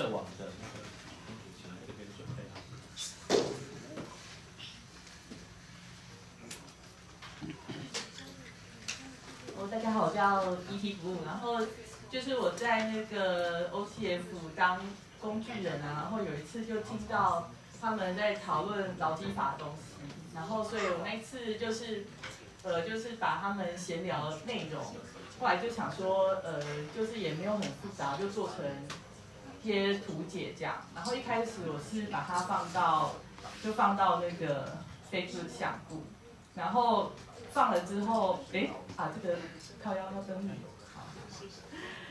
测网的那个，请来这边准备好。哦，大家好，我叫 ET 服务，然后就是我在那个 OCF 当工具人啊，然后有一次就听到他们在讨论劳基法的东西，然后所以我那次就是呃就是把他们闲聊的内容，后来就想说呃就是也没有很复杂，就做成一些图解这样，然后一开始我是把它放到就放到那个 Facebook 相簿，然后。放了之后，哎，啊，这个靠腰要登录，好。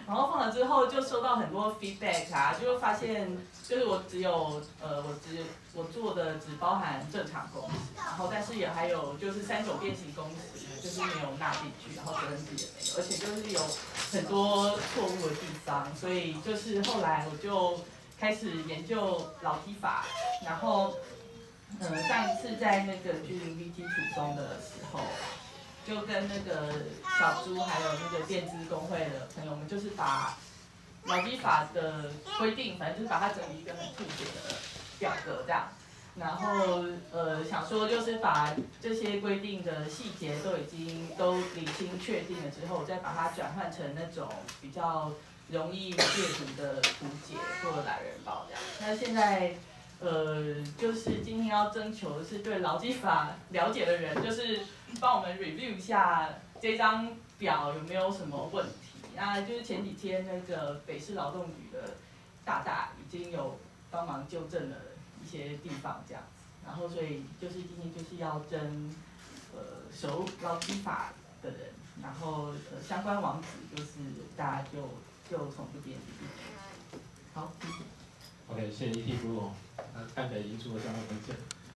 然后放了之后，就收到很多 feedback 啊，就发现，就是我只有，呃，我只我做的只包含正常工，然后但是也还有就是三种变形工时，就是没有纳进去，然后责任制也没有，而且就是有很多错误的地方，所以就是后来我就开始研究劳基法，然后。嗯，上一次在那个居零 V 基础中的时候，就跟那个小朱还有那个电子工会的朋友们，就是把劳基法的规定，反正就是把它整理一个很粗简的表格这样，然后呃想说就是把这些规定的细节都已经都理清确定了之后，再把它转换成那种比较容易阅读的图解或懒人包这样。那现在。呃，就是今天要征求的是对劳基法了解的人，就是帮我们 review 一下这张表有没有什么问题。那就是前几天那个北市劳动局的大大已经有帮忙纠正了一些地方这样子，然后所以就是今天就是要征呃熟劳基法的人，然后呃相关网址就是大家就就从这边好，谢谢。OK，谢谢 ET 部落。那台北已经出了相关文件。